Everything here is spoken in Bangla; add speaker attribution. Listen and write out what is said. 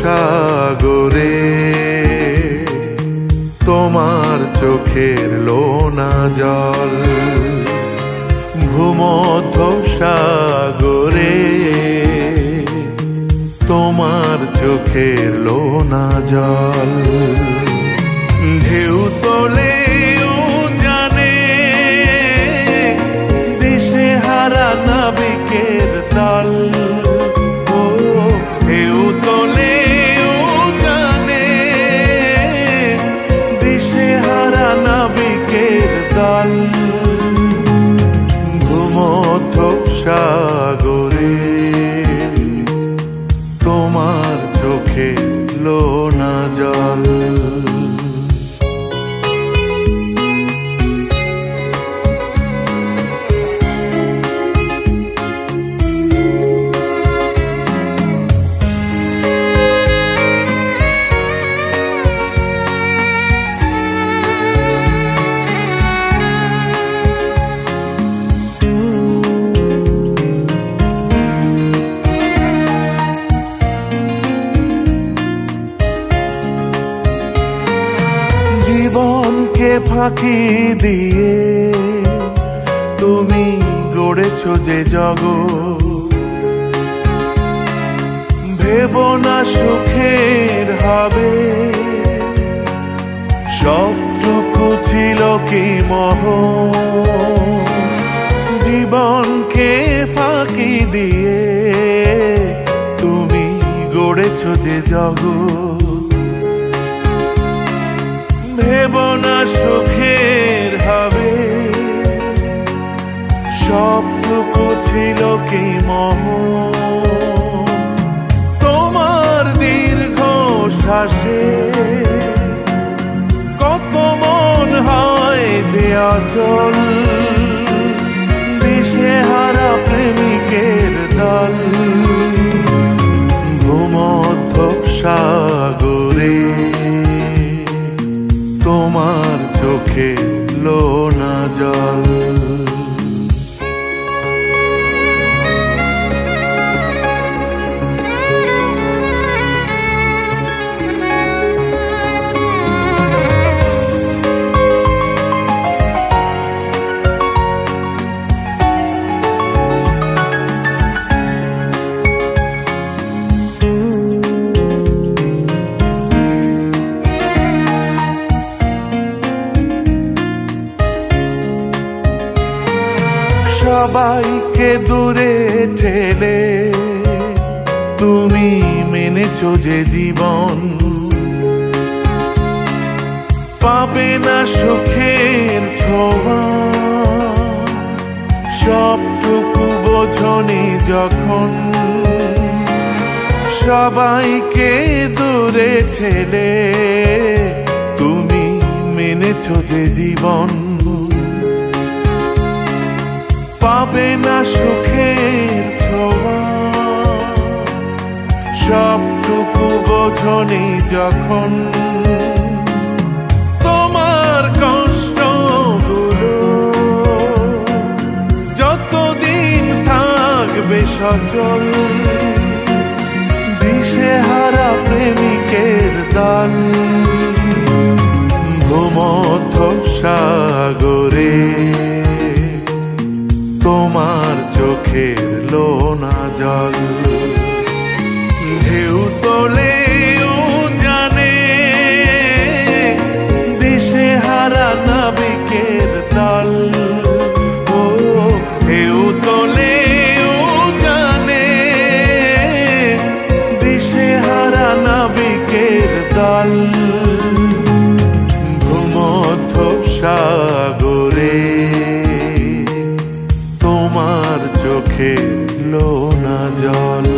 Speaker 1: সাগরে তোমার চোখের লোনা জল ভূমধ্য সাগরে তোমার চোখের লোনা জল। ঢেউ তোলে ফাঁকি দিয়ে তুমি গড়েছ যে জগ ভেব না সুখের হবে। সবটুকু ছিল কি মহ জীবনকে ফাঁকি দিয়ে তুমি গড়েছ যে জগৎ। ভেব না সুখের হবে। সবটুকু ছিল কি মহ? তোমার দীর্ঘ শ্বাসে কত মন হয় যে অচল? দিশে হারা প্রেমিকের দল। ভূমধ্য সাগরে তোমার চোখে লোনা জল। সবাইকে দূরে ঠেলে। তুমি মেনেছ যে জীবন। পাবে না সুখের ছোঁয়া। সবটুকু বোঝনি যখন। সবাইকে দূরে ঠেলে। তুমি মেনেছ যে জীবন। পাবে না সুখের ছোঁয়া। সবটুকু বোঝনি যখন তোমার কষ্টগুলো। যতদিন থাকবে সচল দিশে হারা প্রেমিকের দল তোমার চোখের লোনা জল। ঢেউ তোলে জানে দেশে হারা নাবিকের চোখের লোনা জল।